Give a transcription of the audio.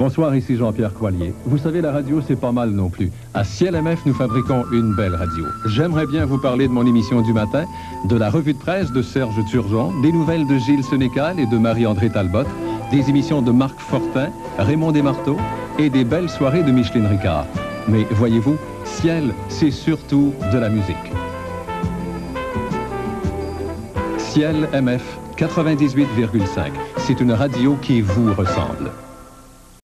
Bonsoir, ici Jean-Pierre Coilier. Vous savez, la radio, c'est pas mal non plus. À Ciel MF, nous fabriquons une belle radio. J'aimerais bien vous parler de mon émission du matin, de la revue de presse de Serge Turgeon, des nouvelles de Gilles Sénécal et de Marie-André Talbot, des émissions de Marc Fortin, Raymond Desmarteaux et des belles soirées de Micheline Ricard. Mais voyez-vous, Ciel, c'est surtout de la musique. Ciel MF 98,5. C'est une radio qui vous ressemble.